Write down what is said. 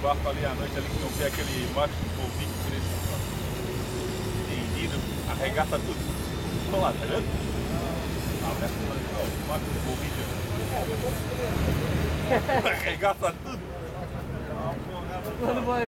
barco ali à noite ali que não vi aquele macho polvinho preto. Tendido, arregaça tudo. Olha lá, tá vendo? Aberto o macho polvinho. Arregaça tudo. Mano, vai.